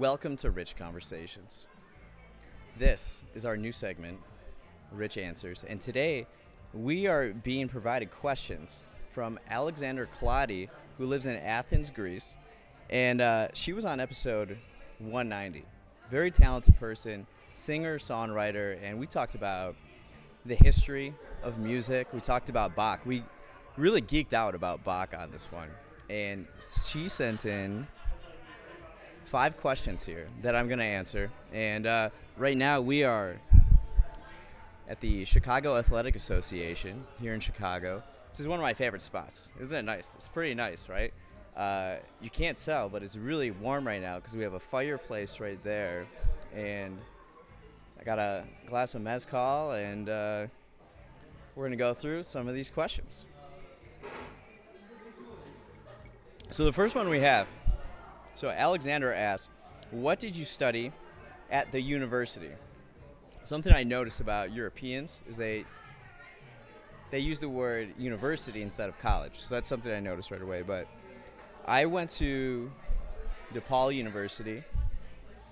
Welcome to Rich Conversations. This is our new segment, Rich Answers, and today we are being provided questions from Alexandra Kladi, who lives in Athens, Greece, and uh, she was on episode 190. Very talented person, singer, songwriter, and we talked about the history of music. We talked about Bach. We really geeked out about Bach on this one, and she sent in five questions here that I'm going to answer. And uh, right now we are at the Chicago Athletic Association here in Chicago. This is one of my favorite spots. Isn't it nice? It's pretty nice, right? Uh, you can't sell, but it's really warm right now because we have a fireplace right there. And I got a glass of mezcal, and uh, we're going to go through some of these questions. So the first one we have so Alexandra asked, "What did you study at the university?" Something I notice about Europeans is they they use the word university instead of college. So that's something I noticed right away. But I went to DePaul University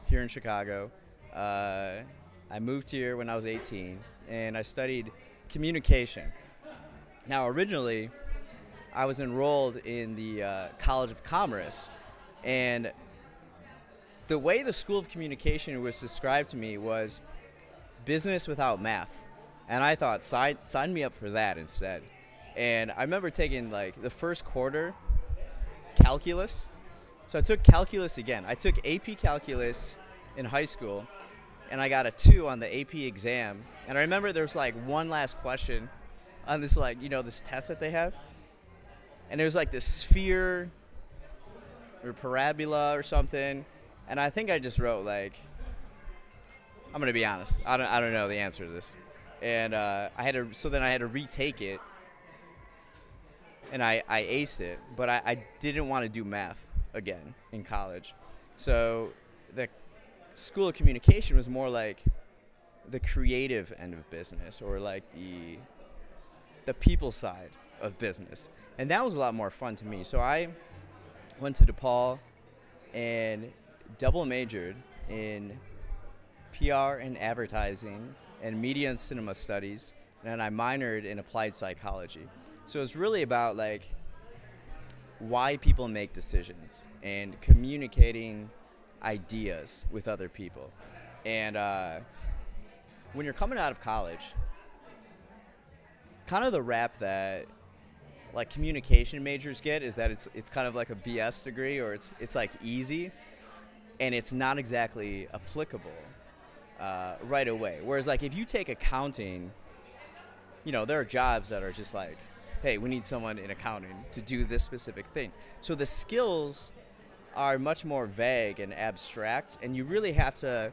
here in Chicago. Uh, I moved here when I was 18, and I studied communication. Now, originally, I was enrolled in the uh, College of Commerce, and the way the School of Communication was described to me was business without math. And I thought, sign, sign me up for that instead. And I remember taking like the first quarter calculus. So I took calculus again. I took AP calculus in high school and I got a two on the AP exam. And I remember there was like one last question on this like, you know, this test that they have. And it was like this sphere or parabola or something. And I think I just wrote like, I'm gonna be honest. I don't, I don't know the answer to this. And uh, I had to, so then I had to retake it, and I, I aced it. But I, I didn't want to do math again in college, so the school of communication was more like the creative end of business, or like the the people side of business, and that was a lot more fun to me. So I went to DePaul and double majored in PR and advertising and media and cinema studies, and then I minored in applied psychology. So it's really about like why people make decisions and communicating ideas with other people. And uh, when you're coming out of college, kind of the rap that like communication majors get is that it's it's kind of like a BS degree or it's it's like easy, and it's not exactly applicable uh, right away. Whereas like if you take accounting, you know there are jobs that are just like, hey, we need someone in accounting to do this specific thing. So the skills are much more vague and abstract, and you really have to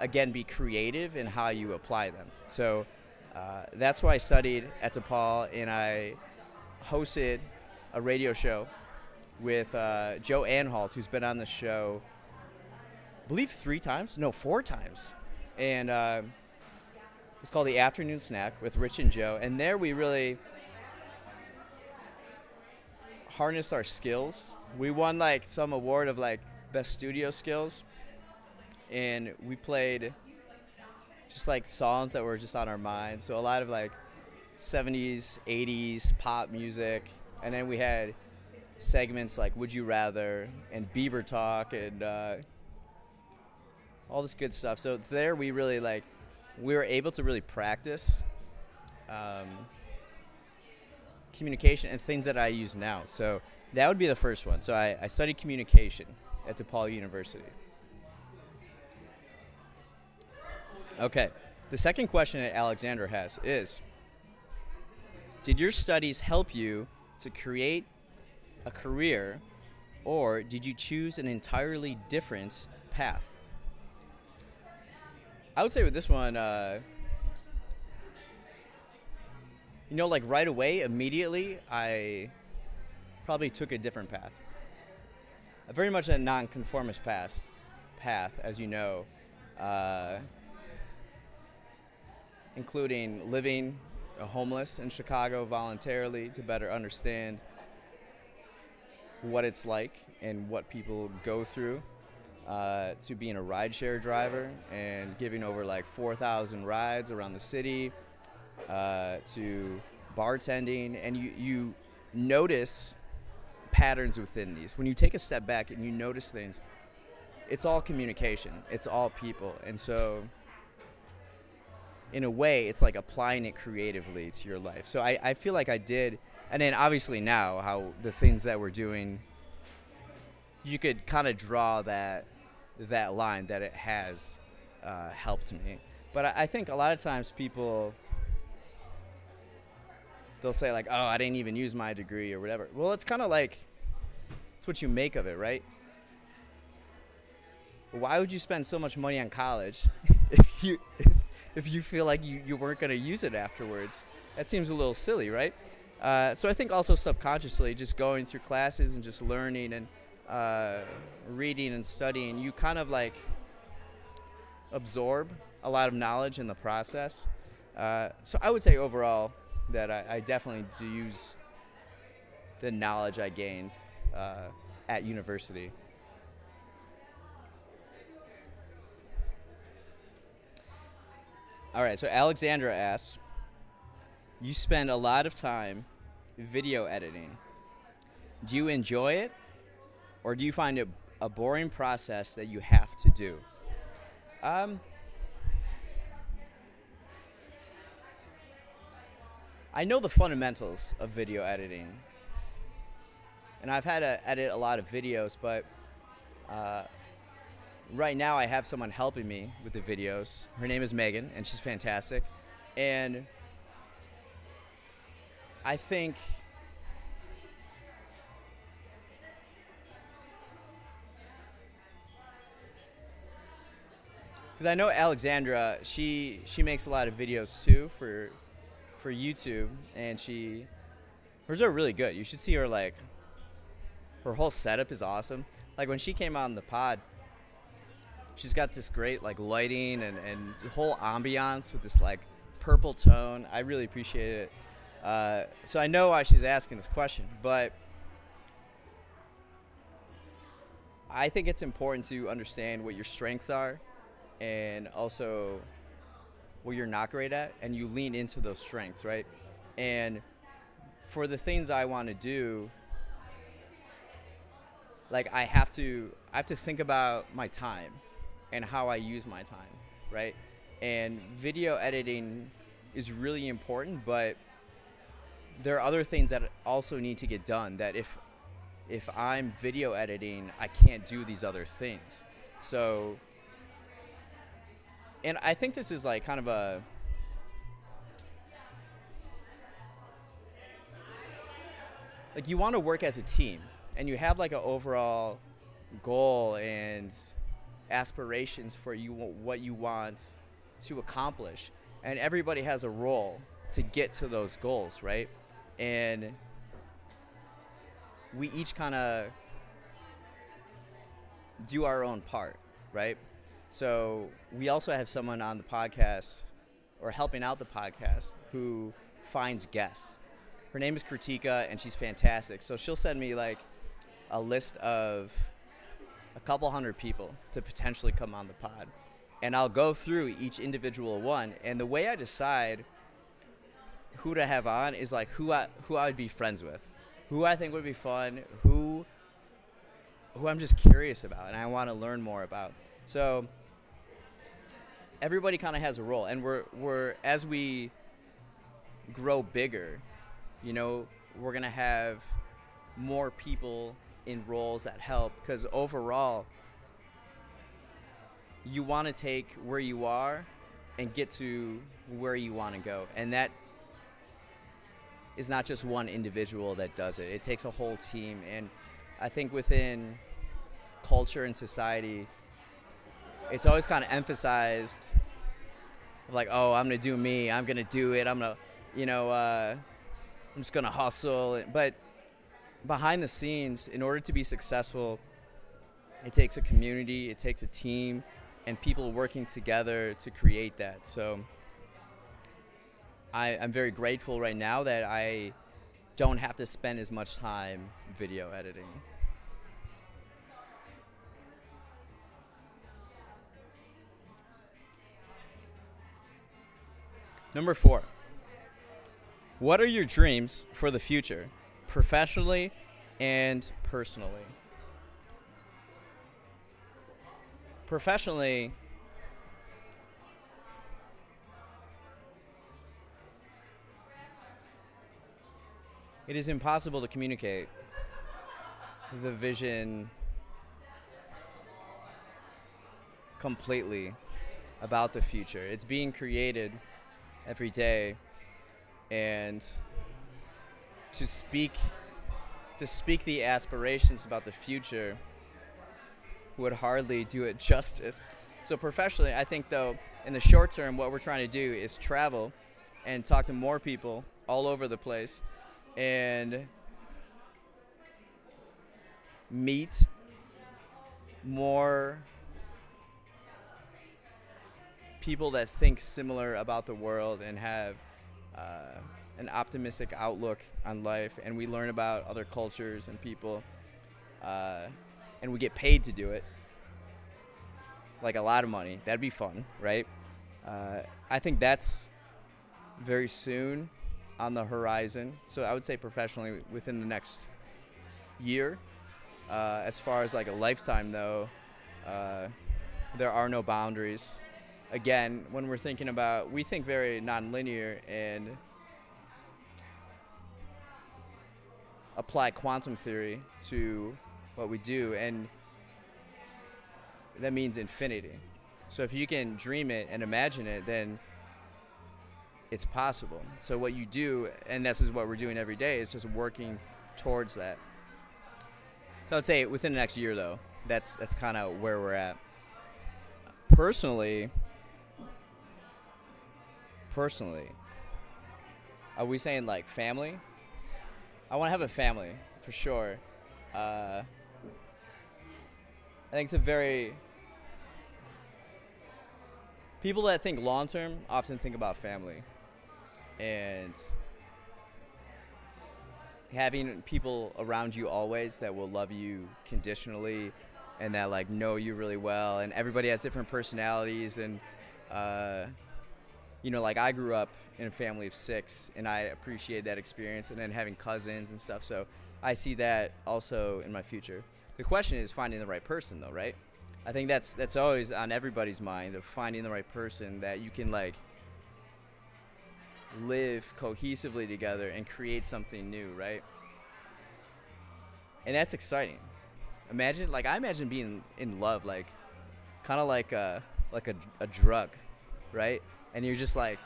again be creative in how you apply them. So. Uh, that's why I studied at DePaul, and I hosted a radio show with uh, Joe Anhalt, who's been on the show, I believe three times, no, four times, and uh, it's called the Afternoon Snack with Rich and Joe. And there we really harnessed our skills. We won like some award of like best studio skills, and we played just like songs that were just on our minds. So a lot of like 70s, 80s pop music, and then we had segments like Would You Rather and Bieber Talk and uh, all this good stuff. So there we really like we were able to really practice um, communication and things that I use now. So that would be the first one. So I, I studied communication at DePaul University. Okay. The second question that Alexandra has is Did your studies help you to create a career, or did you choose an entirely different path? I would say with this one, uh, you know, like right away, immediately, I probably took a different path. Very much a nonconformist path, path, as you know. Uh, including living homeless in Chicago voluntarily to better understand what it's like and what people go through. uh, to being a rideshare driver and giving over like 4,000 rides around the city uh, to bartending, and you you notice patterns within these. When you take a step back and you notice things, it's all communication. It's all people, and so in a way, it's like applying it creatively to your life. So I, I feel like I did, and then obviously now how the things that we're doing, you could kind of draw that that line that it has uh, helped me. But I, I think a lot of times people they'll say like, "Oh, I didn't even use my degree or whatever." Well, it's kind of like it's what you make of it, right? Why would you spend so much money on college if you if, if you feel like you, you weren't going to use it afterwards? That seems a little silly, right? Uh, so I think also subconsciously, just going through classes and just learning and uh, reading and studying, you kind of like absorb a lot of knowledge in the process. Uh, so I would say overall, that I, I definitely do use the knowledge I gained uh, at university. All right, so Alexandra asks, you spend a lot of time video editing. Do you enjoy it, or do you find it a boring process that you have to do? Um, I know the fundamentals of video editing. And I've had to edit a lot of videos, but uh, right now I have someone helping me with the videos. Her name is Megan, and she's fantastic. And I think because I know Alexandra, she she makes a lot of videos too for for YouTube, and she hers are really good. You should see her like her whole setup is awesome. Like when she came on the pod, she's got this great like lighting and and whole ambiance with this like purple tone. I really appreciate it. Uh, so I know why she's asking this question, but I think it's important to understand what your strengths are and also what you're not great at and you lean into those strengths, right? And for the things I want to do, like I have to I have to think about my time and how I use my time, right? And video editing is really important, but there are other things that also need to get done that if if I'm video editing, I can't do these other things. So and I think this is like kind of a like you want to work as a team and you have like an overall goal and aspirations for you what you want to accomplish and everybody has a role to get to those goals right and we each kind of do our own part right so we also have someone on the podcast or helping out the podcast who finds guests. Her name is Kritika and she's fantastic. So she'll send me like a list of a couple hundred people to potentially come on the pod. And I'll go through each individual one. And the way I decide who to have on is like who I who I would be friends with, who I think would be fun, who who I'm just curious about and I want to learn more about. So everybody kind of has a role, and we're we're as we grow bigger, you know, we're gonna have more people in roles that help because overall you want to take where you are and get to where you want to go and that is not just one individual that does it it takes a whole team and i think within culture and society it's always kind of emphasized like, oh, I'm gonna do me. I'm gonna do it. I'm gonna, you know, uh, I'm just gonna hustle. But behind the scenes, in order to be successful, it takes a community, it takes a team, and people working together to create that. So I, am very grateful right now that I don't have to spend as much time video editing. Number four, what are your dreams for the future? Professionally and personally? Professionally, it is impossible to communicate the vision completely about the future. It's being created every day and to speak to speak the aspirations about the future would hardly do it justice. So professionally, I think though in the short term what we're trying to do is travel and talk to more people all over the place and meet more people that think similar about the world and have uh, an optimistic outlook on life, and we learn about other cultures and people, uh, and we get paid to do it, like a lot of money. That'd be fun, right? Uh, I think that's very soon on the horizon. So I would say professionally within the next year. Uh, as far as like a lifetime, though, uh, there are no boundaries. Again, when we're thinking about, we think very nonlinear and apply quantum theory to what we do, and that means infinity. So if you can dream it and imagine it, then it's possible. So what you do, and this is what we're doing every day, is just working towards that. So I'd say within the next year, though, that's that's kind of where we're at. Personally, personally, are we saying like family? I want to have a family for sure. Uh, I think it's a very people that think long term often think about family and having people around you always that will love you conditionally and that like know you really well and everybody has different personalities and uh, you know like i grew up in a family of six and i appreciate that experience and then having cousins and stuff so i see that also in my future the question is finding the right person though right i think that's that's always on everybody's mind of finding the right person that you can like live cohesively together and create something new, right? And that's exciting. Imagine, like, I imagine being in love, like, kind of like a like a, a drug, right? And you're just like,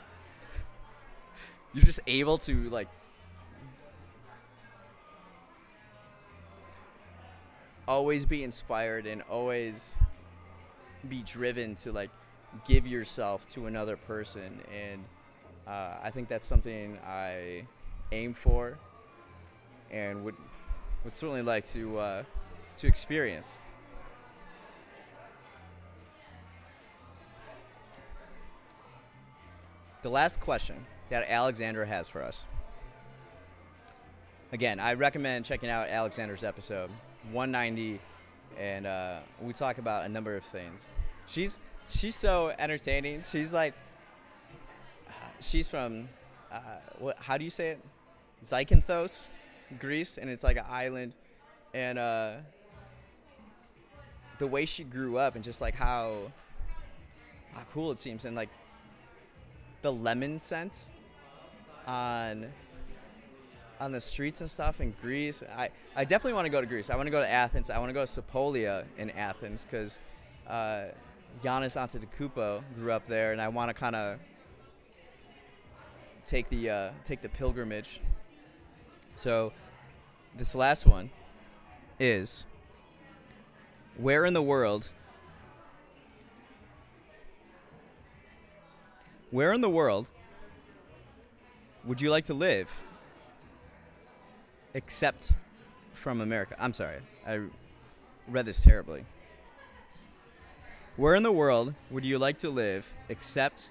you're just able to like always be inspired and always be driven to like give yourself to another person and uh, I think that's something I aim for and would would certainly like to uh, to experience. The last question that Alexandra has for us. Again, I recommend checking out Alexandra's episode 190, and uh, we talk about a number of things. She's she's so entertaining. She's like she's from uh, what? How do you say it? Zakynthos, Greece, and it's like an island, and uh, the way she grew up and just like how how cool it seems, and like the lemon scent on on the streets and stuff in Greece. I, I definitely want to go to Greece. I want to go to Athens. I want to go to Sepolia in Athens because uh, Giannis Antetokounmpo grew up there, and I want to kind of take the uh, take the pilgrimage. So, this last one is where in the world where in the world would you like to live except from America? I'm sorry. I read this terribly. Where in the world would you like to live except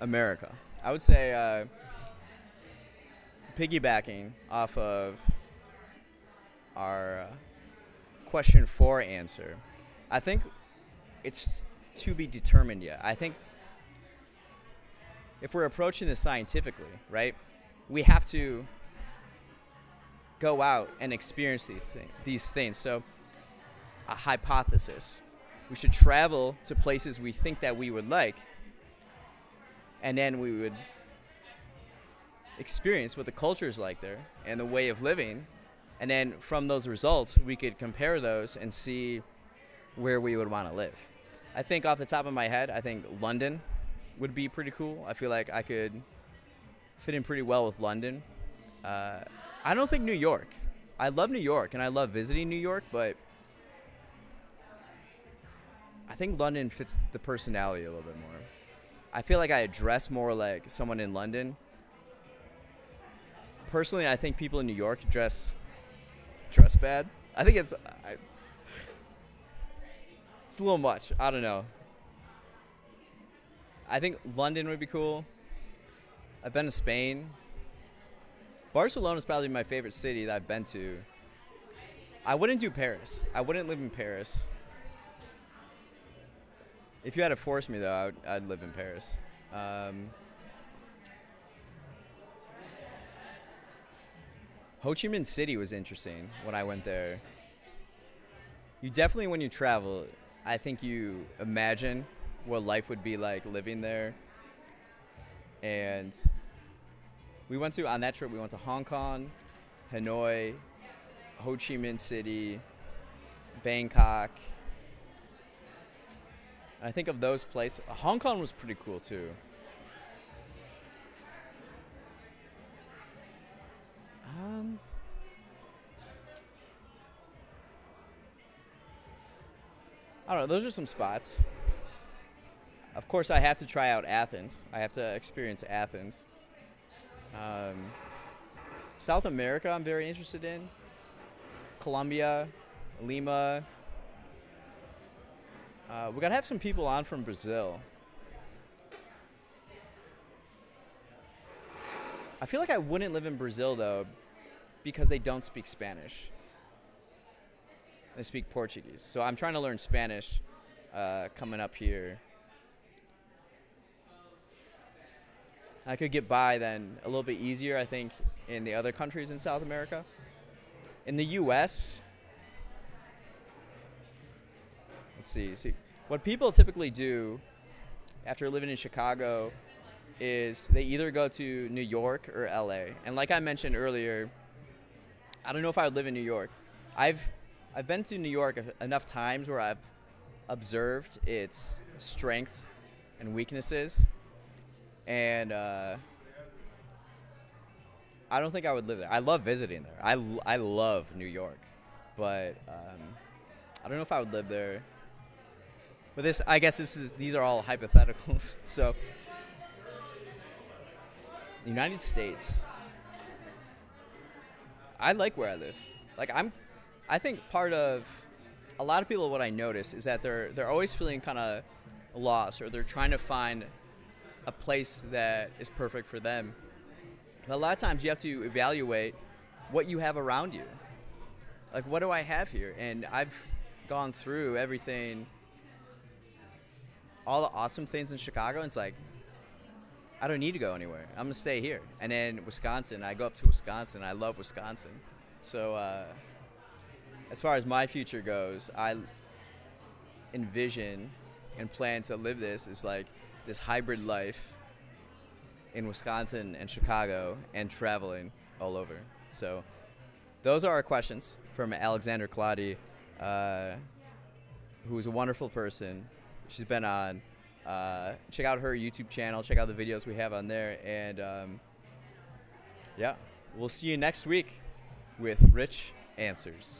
America? I would say uh, piggybacking off of our uh, question four answer, I think it's to be determined yet. I think if we're approaching this scientifically, right, we have to go out and experience these, these things. So, a hypothesis. We should travel to places we think that we would like, and then we would experience what the culture is like there and the way of living. And then from those results, we could compare those and see where we would want to live. I think off the top of my head, I think London would be pretty cool. I feel like I could fit in pretty well with London. Uh, I don't think New York. I love New York and I love visiting New York, but I think London fits the personality a little bit more. I feel like I dress more like someone in London. Personally, I think people in New York dress dress bad. I think it's I, it's a little much. I don't know. I think London would be cool. I've been to Spain. Barcelona is probably my favorite city that I've been to. I wouldn't do Paris. I wouldn't live in Paris. If you had to force me, though, I would, I'd live in Paris. Um, Ho Chi Minh City was interesting when I went there. You definitely, when you travel, I think you imagine what life would be like living there. And we went to, on that trip, we went to Hong Kong, Hanoi, Ho Chi Minh City, Bangkok. And I think of those places, Hong Kong was pretty cool too. Um, I don't know. Those are some spots. Of course, I have to try out Athens. I have to experience Athens. Um, South America, I'm very interested in. Colombia, Lima. Uh, we gotta have some people on from Brazil. I feel like I wouldn't live in Brazil though, because they don't speak Spanish. They speak Portuguese. So I'm trying to learn Spanish uh, coming up here. I could get by then a little bit easier, I think, in the other countries in South America. In the U.S., let's see, see what people typically do after living in Chicago is they either go to New York or LA. And like I mentioned earlier, I don't know if I would live in New York. I've I've been to New York enough times where I've observed its strengths and weaknesses, and uh, I don't think I would live there. I love visiting there. I, I love New York, but um, I don't know if I would live there. But this, I guess, this is these are all hypotheticals. so, United States. I like where I live. Like I'm, I think part of a lot of people what I notice is that they're they're always feeling kind of lost or they're trying to find a place that is perfect for them. But a lot of times you have to evaluate what you have around you. Like what do I have here? And I've gone through everything all the awesome things in Chicago and it's like I don't need to go anywhere. I'm gonna stay here. And then Wisconsin, I go up to Wisconsin. I love Wisconsin. So uh, as far as my future goes, I envision and plan to live this is like this hybrid life in Wisconsin and Chicago and traveling all over. So those are our questions from Alexandra Kladi, uh, who is a wonderful person. She's been on. Uh, check out her YouTube channel. Check out the videos we have on there. And um, yeah, we'll see you next week with Rich Answers.